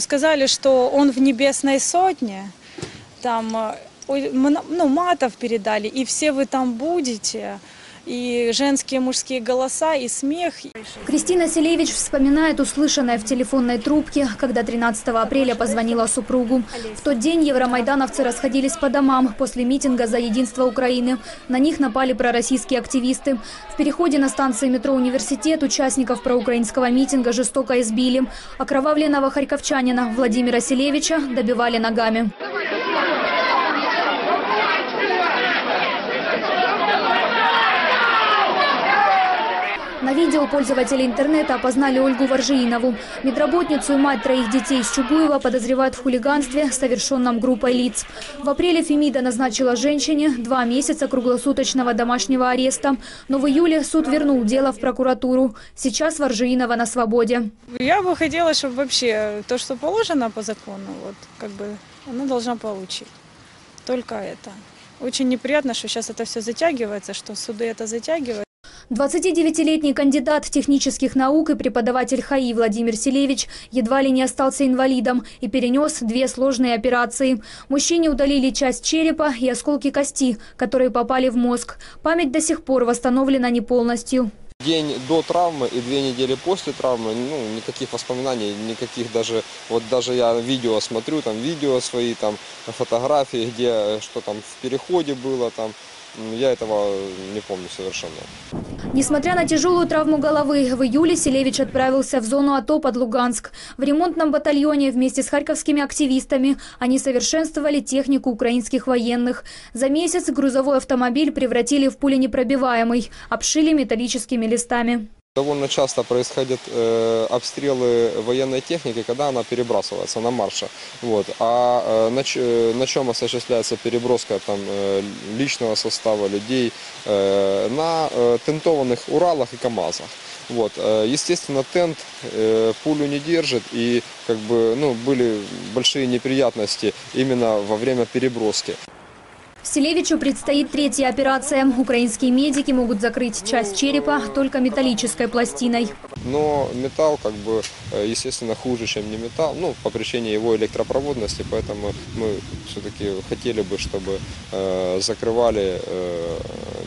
Сказали, что он в небесной сотне, там э, ну, матов передали, и все вы там будете, и женские, мужские голоса, и смех. Кристина Селевич вспоминает услышанное в телефонной трубке, когда 13 апреля позвонила супругу. В тот день евромайдановцы расходились по домам после митинга за единство Украины. На них напали пророссийские активисты. В переходе на станции метро «Университет» участников проукраинского митинга жестоко избили. Окровавленного харьковчанина Владимира Селевича добивали ногами. На видео пользователи интернета опознали Ольгу Варжиинову. Медработницу и мать троих детей из Чугуева подозревают в хулиганстве, совершенном группой лиц. В апреле Фемида назначила женщине два месяца круглосуточного домашнего ареста. Но в июле суд вернул дело в прокуратуру. Сейчас Варжиинова на свободе. Я бы хотела, чтобы вообще то, что положено по закону, вот как бы она должна получить. Только это. Очень неприятно, что сейчас это все затягивается, что суды это затягивают. 29-летний кандидат технических наук и преподаватель ХАИ Владимир Селевич едва ли не остался инвалидом и перенес две сложные операции. Мужчине удалили часть черепа и осколки кости, которые попали в мозг. Память до сих пор восстановлена не полностью. День до травмы и две недели после травмы, ну, никаких воспоминаний, никаких даже, вот даже я видео смотрю, там видео свои, там фотографии, где э, что там в переходе было, там, я этого не помню совершенно. Несмотря на тяжелую травму головы, в июле Селевич отправился в зону АТО под Луганск. В ремонтном батальоне вместе с харьковскими активистами они совершенствовали технику украинских военных. За месяц грузовой автомобиль превратили в пуленепробиваемый, обшили металлическими листами. Довольно часто происходят э, обстрелы военной техники, когда она перебрасывается на марше. Вот. А э, на, э, на чем осуществляется переброска там, э, личного состава людей? Э, на э, тентованных Уралах и КАМАЗах. Вот. э, Естественно, тент э, пулю не держит, и как бы, ну, были большие неприятности именно во время переброски. Селевичу предстоит третья операция. Украинские медики могут закрыть часть черепа только металлической пластиной. Но металл, как бы, э, естественно, хуже, чем не металл, ну, по причине его электропроводности, поэтому мы все-таки хотели бы, чтобы э, закрывали, э,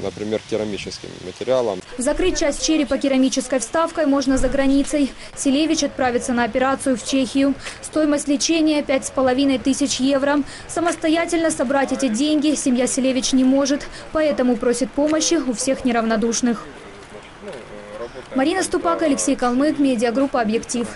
например, керамическим материалом. Закрыть часть черепа керамической вставкой можно за границей. Селевич отправится на операцию в Чехию. Стоимость лечения – пять с половиной тысяч евро. Самостоятельно собрать эти деньги семья Селевич не может, поэтому просит помощи у всех неравнодушных. Марина Ступак, Алексей Калмык, медиагруппа «Объектив».